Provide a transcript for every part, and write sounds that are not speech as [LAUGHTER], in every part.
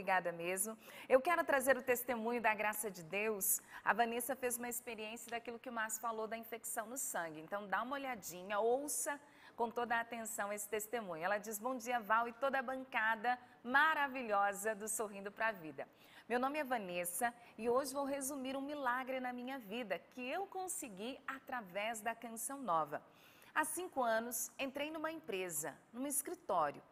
Obrigada mesmo. Eu quero trazer o testemunho da graça de Deus. A Vanessa fez uma experiência daquilo que o Márcio falou da infecção no sangue. Então dá uma olhadinha, ouça com toda a atenção esse testemunho. Ela diz: Bom dia, Val, e toda a bancada maravilhosa do Sorrindo para a Vida. Meu nome é Vanessa e hoje vou resumir um milagre na minha vida que eu consegui através da Canção Nova. Há cinco anos, entrei numa empresa, num escritório.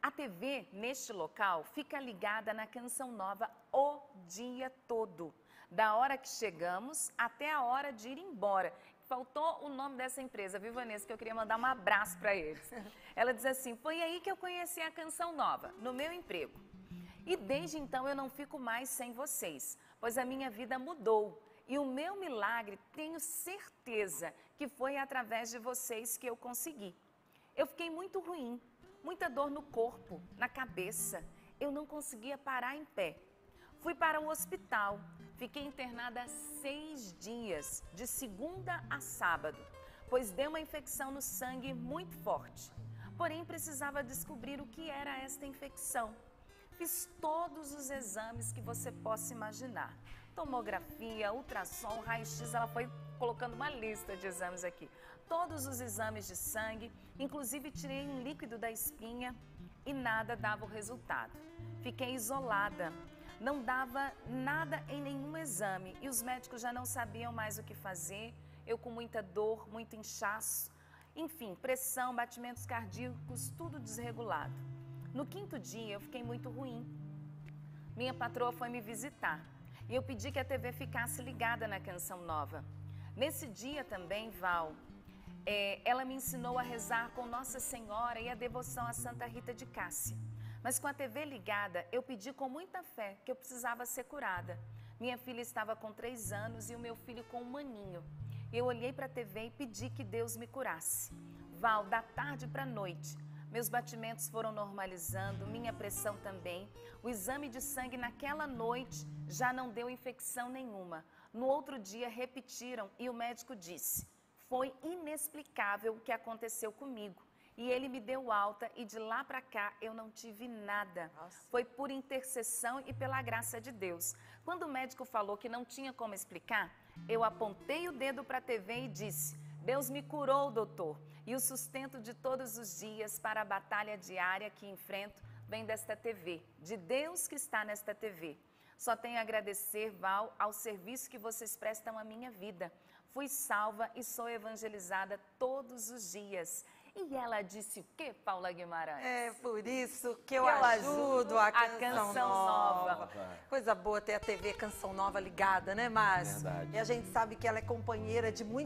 A TV neste local fica ligada na Canção Nova o dia todo, da hora que chegamos até a hora de ir embora. Faltou o nome dessa empresa, viu, Vanessa? Que eu queria mandar um abraço para eles. [LAUGHS] Ela diz assim: Foi aí que eu conheci a Canção Nova, no meu emprego. E desde então eu não fico mais sem vocês, pois a minha vida mudou. E o meu milagre, tenho certeza que foi através de vocês que eu consegui. Eu fiquei muito ruim, muita dor no corpo, na cabeça. Eu não conseguia parar em pé. Fui para o hospital. Fiquei internada seis dias, de segunda a sábado, pois deu uma infecção no sangue muito forte. Porém, precisava descobrir o que era esta infecção. Fiz todos os exames que você possa imaginar: tomografia, ultrassom, raio-x. Ela foi colocando uma lista de exames aqui. Todos os exames de sangue, inclusive tirei um líquido da espinha e nada dava o resultado. Fiquei isolada, não dava nada em nenhum exame e os médicos já não sabiam mais o que fazer. Eu com muita dor, muito inchaço, enfim, pressão, batimentos cardíacos, tudo desregulado. No quinto dia eu fiquei muito ruim. Minha patroa foi me visitar e eu pedi que a TV ficasse ligada na canção nova. Nesse dia também, Val, é, ela me ensinou a rezar com Nossa Senhora e a devoção a Santa Rita de Cássia. Mas com a TV ligada, eu pedi com muita fé que eu precisava ser curada. Minha filha estava com três anos e o meu filho com um maninho. Eu olhei para a TV e pedi que Deus me curasse. Val, da tarde para a noite, meus batimentos foram normalizando, minha pressão também. O exame de sangue naquela noite já não deu infecção nenhuma. No outro dia repetiram e o médico disse: foi inexplicável o que aconteceu comigo. E ele me deu alta e de lá para cá eu não tive nada. Nossa. Foi por intercessão e pela graça de Deus. Quando o médico falou que não tinha como explicar, eu apontei o dedo para a TV e disse: Deus me curou, doutor, e o sustento de todos os dias para a batalha diária que enfrento vem desta TV, de Deus que está nesta TV. Só tenho a agradecer, Val, ao serviço que vocês prestam à minha vida. Fui salva e sou evangelizada todos os dias. E ela disse o quê, Paula Guimarães? É por isso que eu, eu ajudo a Canção, a canção nova. nova. Coisa boa ter a TV Canção Nova ligada, né, Márcio? É verdade. E a gente sabe que ela é companheira de muitos